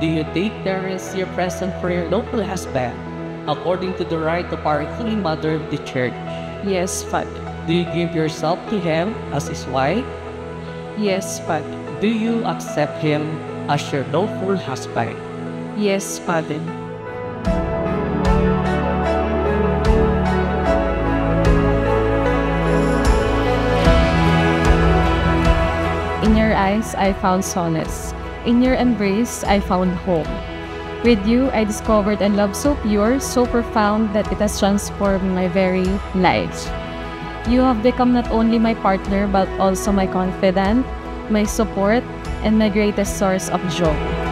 Mariah, do you think there is your present for your local husband, according to the rite of our Holy Mother of the Church? Yes, Father. Do you give yourself to him as his wife? Yes, Father. Do you accept him as your lawful husband? Yes, Father. In your eyes, I found solace. In your embrace, I found home. With you, I discovered a love so pure, so profound that it has transformed my very life. You have become not only my partner, but also my confidant, my support, and my greatest source of joy.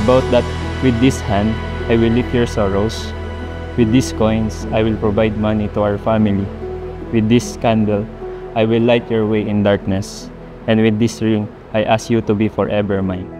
Vowed that with this hand, I will lift your sorrows. With these coins, I will provide money to our family. With this candle, I will light your way in darkness. And with this ring, I ask you to be forever mine.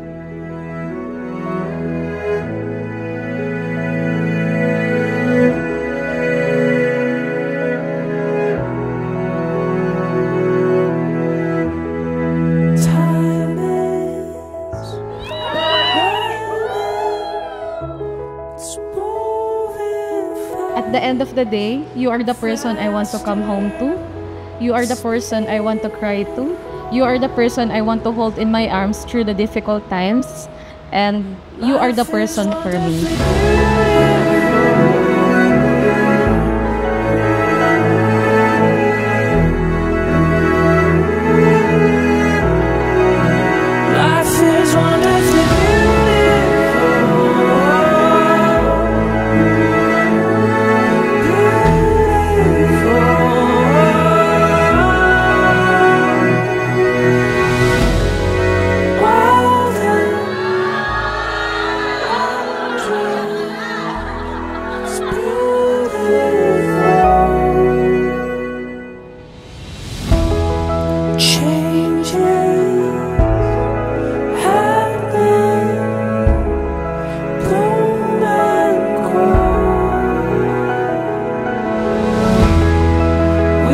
At the end of the day, you are the person I want to come home to. You are the person I want to cry to. You are the person I want to hold in my arms through the difficult times. And you are the person for me.